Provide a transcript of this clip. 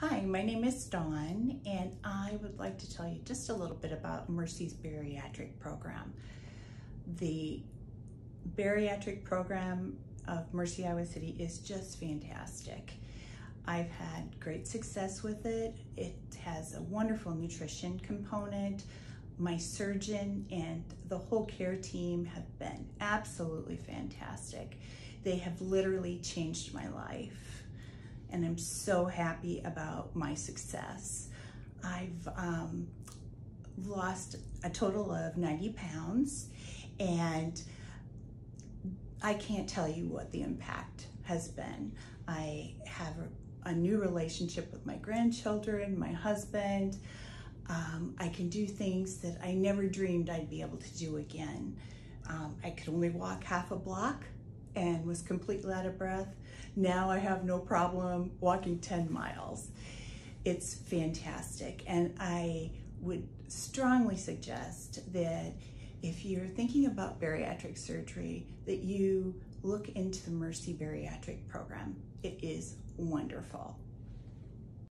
Hi, my name is Dawn, and I would like to tell you just a little bit about Mercy's bariatric program. The bariatric program of Mercy Iowa City is just fantastic. I've had great success with it. It has a wonderful nutrition component. My surgeon and the whole care team have been absolutely fantastic. They have literally changed my life and I'm so happy about my success. I've um, lost a total of 90 pounds and I can't tell you what the impact has been. I have a, new relationship with my grandchildren, my husband. Um, I can do things that I never dreamed I'd be able to do again. Um, I could only walk half a block and was completely out of breath. Now I have no problem walking 10 miles. It's fantastic. And I would strongly suggest that if you're thinking about bariatric surgery, that you look into the Mercy Bariatric Program. It is wonderful.